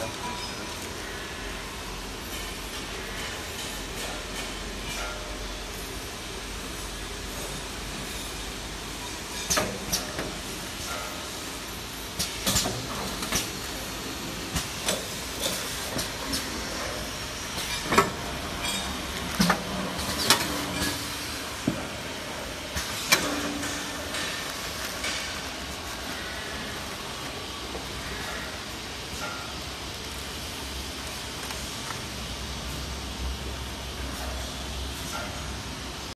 何?